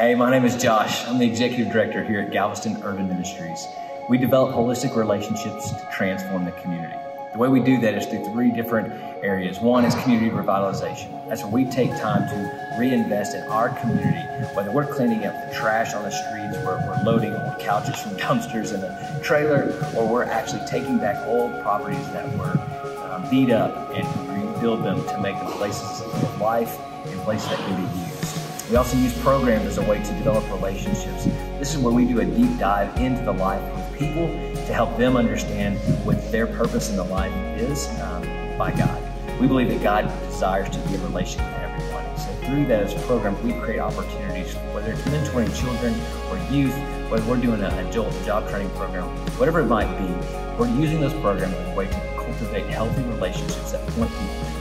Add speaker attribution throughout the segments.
Speaker 1: Hey, my name is Josh. I'm the executive director here at Galveston Urban Ministries. We develop holistic relationships to transform the community. The way we do that is through three different areas. One is community revitalization. That's where we take time to reinvest in our community, whether we're cleaning up the trash on the streets, where we're loading old couches from dumpsters in a trailer, or we're actually taking back old properties that were um, beat up and rebuild them to make them places of life and places that can be used. We also use programs as a way to develop relationships. This is where we do a deep dive into the life of people to help them understand what their purpose in the life is um, by God. We believe that God desires to be a relationship with everyone. So through those programs, we create opportunities, whether it's mentoring children or youth, whether we're doing a, a job training program, whatever it might be, we're using those programs as a way to cultivate healthy relationships that point people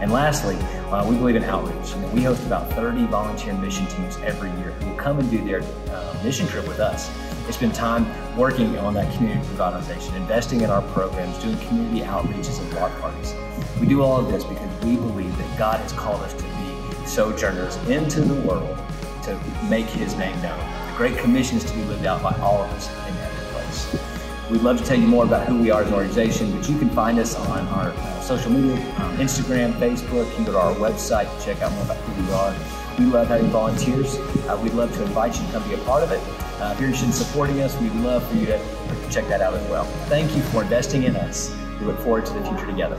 Speaker 1: and lastly, uh, we believe in outreach. You know, we host about 30 volunteer mission teams every year who will come and do their uh, mission trip with us. They spend time working on that community revitalization, investing in our programs, doing community outreaches and block parties. We do all of this because we believe that God has called us to be sojourners into the world to make his name known. The Great Commission is to be lived out by all of us in every place. We'd love to tell you more about who we are as an organization, but you can find us on our uh, social media, um, Instagram, Facebook. You can go to our website to check out more about who we are. We love having volunteers. Uh, we'd love to invite you to come be a part of it. Uh, if you're interested in supporting us, we'd love for you to check that out as well. Thank you for investing in us. We look forward to the future together.